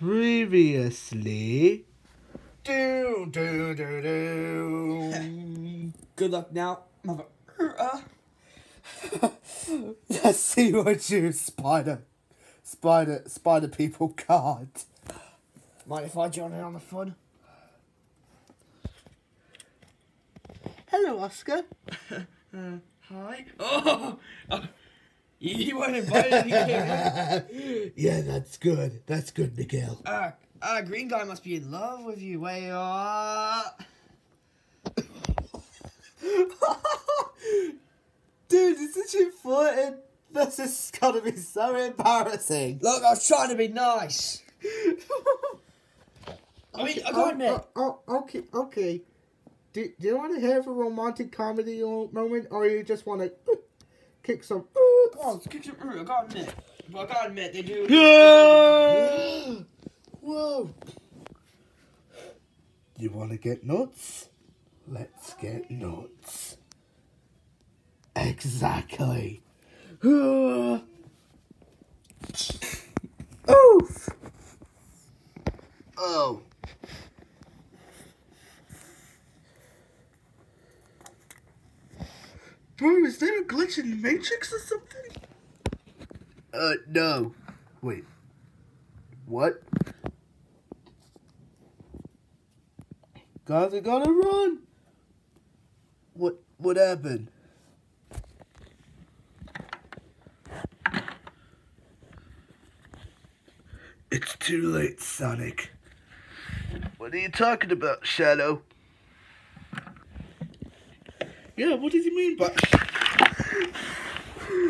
Previously. Do, do, do, do. Good luck now, mother. Uh, Let's see what you spider, spider, spider people can't. mind if I join in on the fun? Hello, Oscar. Hi. Oh, oh, you weren't invited. Yeah, that's good. That's good, Miguel. Uh, uh, green guy must be in love with you. Wait, uh... Dude, isn't she flirting? This is gonna be so embarrassing. Look, I was trying to be nice. I mean, I gotta admit, Oh, oh, okay, okay. Do, do you want to have a romantic comedy moment, or you just want to kick some? Admit, but I gotta admit, they do. Whoa! You want to get nuts? Let's get nuts. Exactly. Oof! Oh. Bro, is there a glitch in the Matrix or something? Uh, no. Wait. What? Guys, I gotta run. What? What happened? It's too late, Sonic. What are you talking about, Shadow? Yeah, what does he mean by...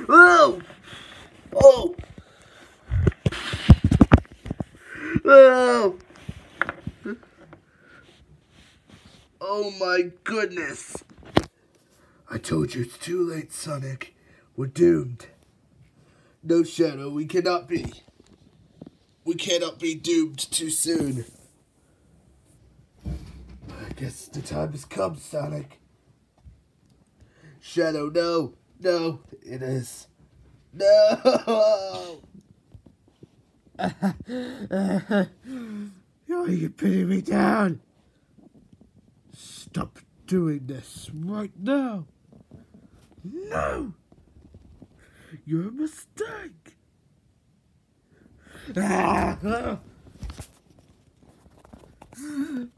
Oh! Oh! Oh! Oh my goodness! I told you it's too late, Sonic. We're doomed. No, Shadow, we cannot be. We cannot be doomed too soon. I guess the time has come, Sonic. Shadow, no. No, it is. No! Are you putting me down? Stop doing this right now. No! You're a mistake. Ah!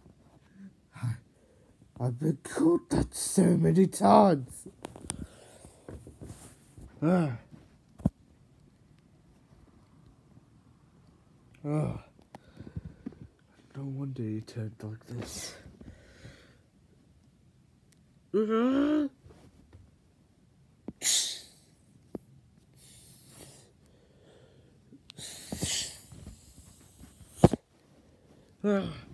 I've been called that so many times. Ah. Oh. No wonder you turned like this. Ah.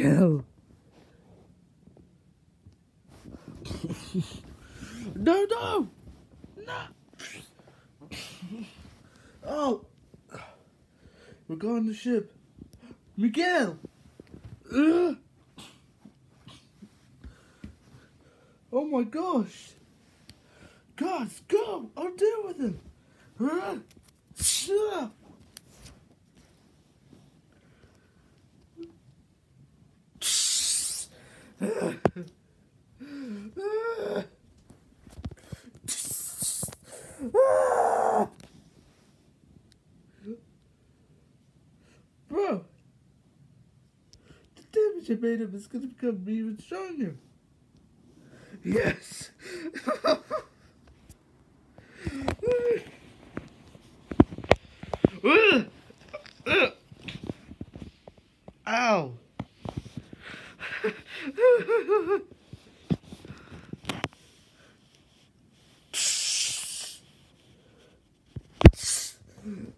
Miguel. no, no, no. Oh, we're going to ship. Miguel. Ugh. Oh my gosh. Guys, go! I'll deal with him. Huh? Sure. Bro, the damage I made him is gonna become even stronger. Yes. Ow.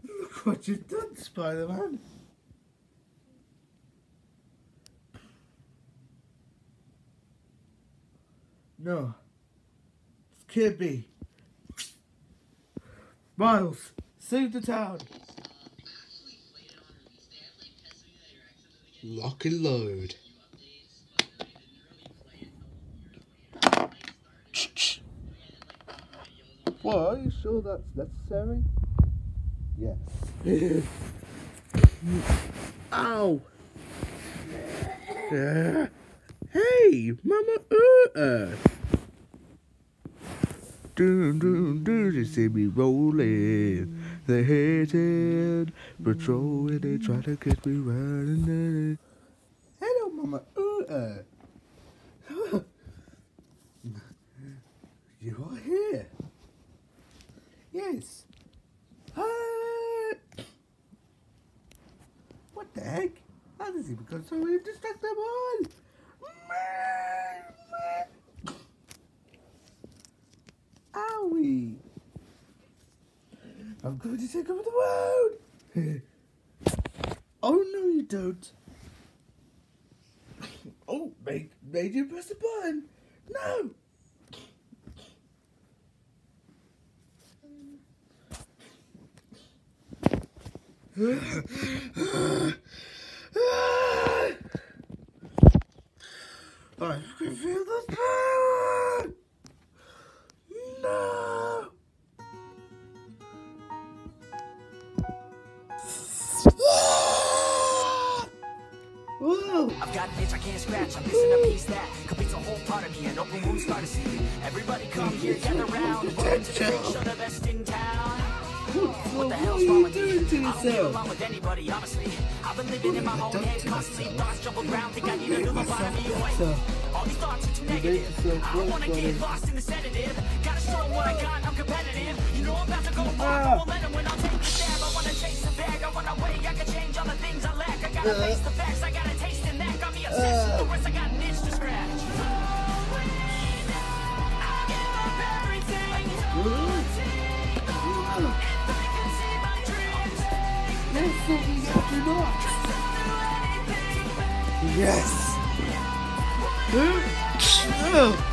Look what you've done, Spider-Man. No. This can't be. Miles, save the town. Lock and load. Well, are you sure that's necessary? Yes. Ow! Uh, hey, Mama uh, Doom, doom, doom, they see me rolling. They hated, patrolling, they try to catch me running. Hello, Mama uh, You are here. Yes. Hi. What the heck? How does he become so indestructible? Owie. I'm going to take over the world. oh, no, you don't. Oh, made, made you press the button. No. can't scratch. I'm missing a piece that completes a whole part of me. An open wound scar to see. Everybody come here, gather round. Welcome to the show, the best in town. What the hell's wrong with me? I don't get yourself? along with anybody, honestly. I've been living in my own head, constantly thoughts jumble around. Think I need a new lobotomy. Wait, all these thoughts are too negative. I don't wanna get lost in the sedative. Gotta show what I got, I'm competitive. You know I'm about to go far, Ah. I won't let 'em when I'll take the stab. I wanna chase the bag, I wanna weigh, I can change all the things I lack. I gotta Uh. face the facts, I got after not. Yes. Oh.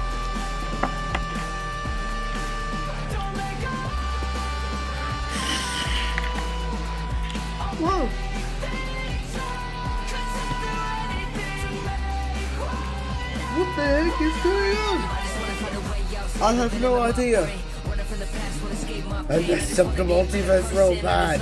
Whoa. What the heck is going on? I have no idea. Unless up the multiverse bad.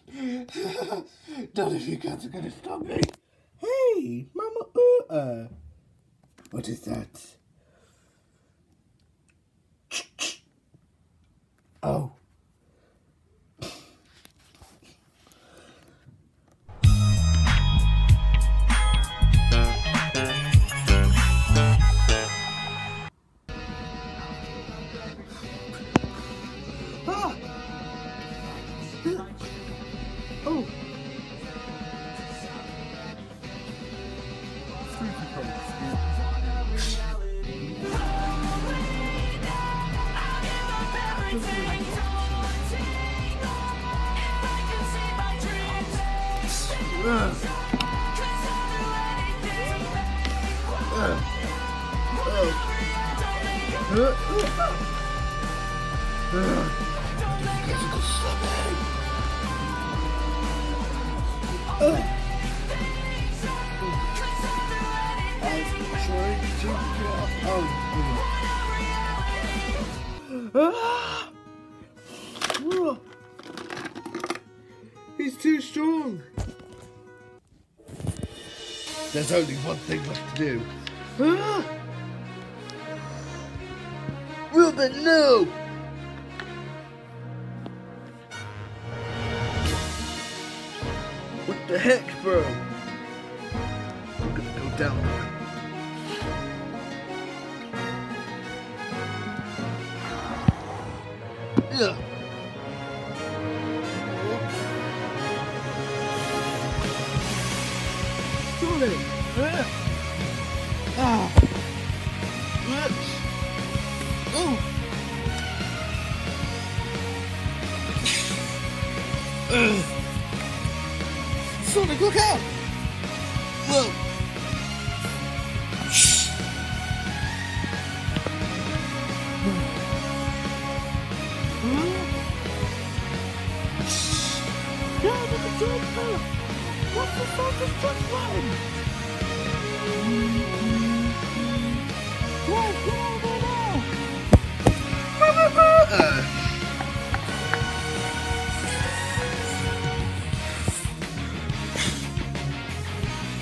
None of you guys are gonna stop me. Hey, Mama uh What is that? Oh. Ugh. He's too strong. There's only one thing left to do. Ruben, no! What the heck, bro? I'm gonna go down there. Ugh. Sonic, look out! Whoa!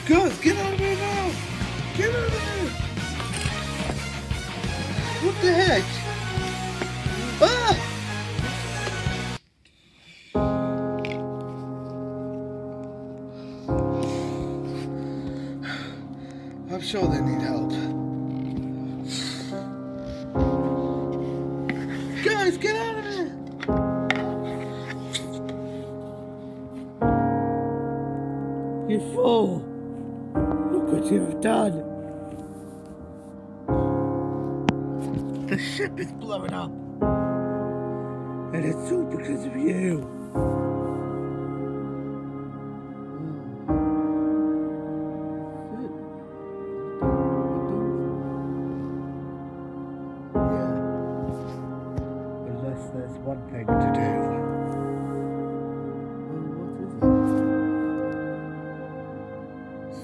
Guys, get out of there now! Get out of there! What the heck? Ah! I'm sure they need help. Guys, get out of there! You fool! Look what you've done! The ship is blowing up! And it's all because of you!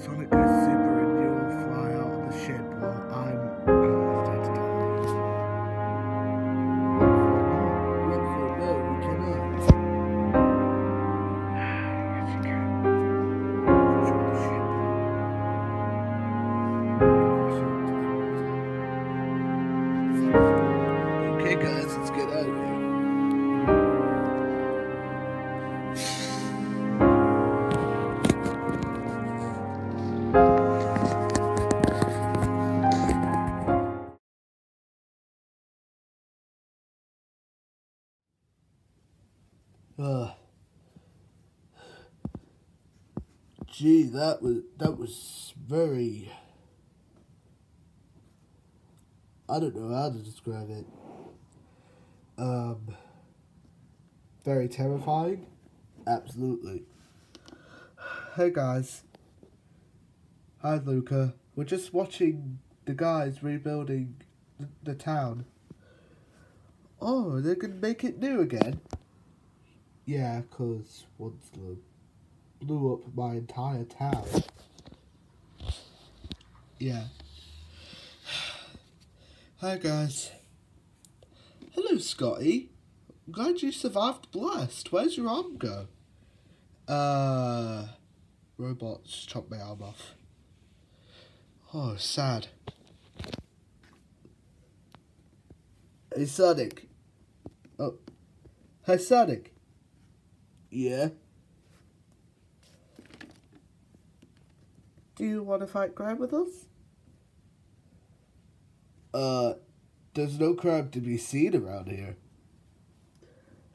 Sonic goes super Uh, gee, that was that was very. I don't know how to describe it. Um, very terrifying. Absolutely. Hey guys. Hi Luca. We're just watching the guys rebuilding the, the town. Oh, they can make it new again. Yeah, because Once-ler blew up my entire town. Yeah. Hi guys. Hello, Scotty. Glad you survived blast. Where's your arm go? Uh, robots chopped my arm off. Oh, sad. Hey, Sonic. Oh, hey, Sonic. Yeah. Do you want to fight crime with us? Uh, there's no crime to be seen around here.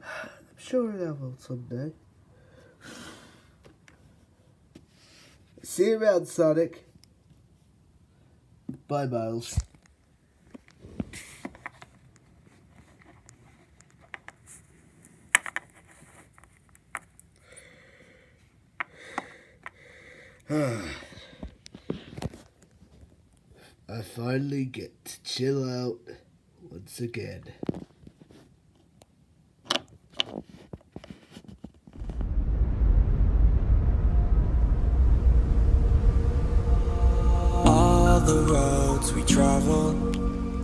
I'm sure there will someday. See you around, Sonic. Bye, Miles. I finally get to chill out once again. All the roads we travel,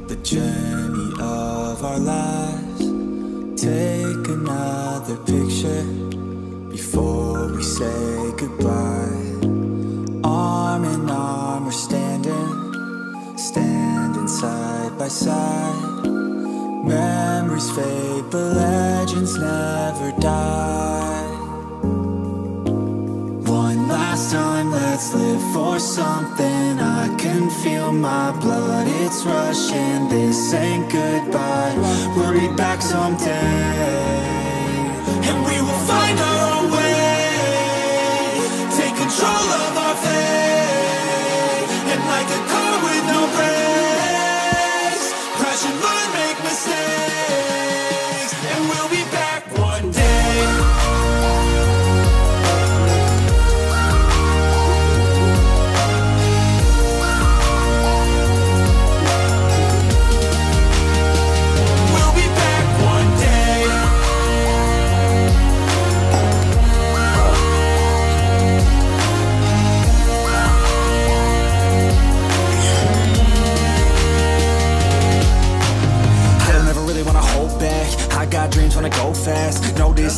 the journey of our lives. Take another picture before we say goodbye. By side. Memories fade, but legends never die. One last time, let's live for something. I can feel my blood, it's rushing. This ain't goodbye. We'll be back someday.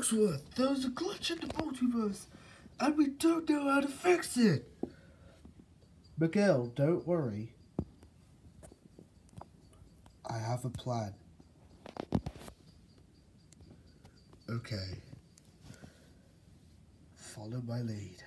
There's a glitch in the multiverse, and we don't know how to fix it. Miguel, don't worry. I have a plan. Okay. Follow my lead.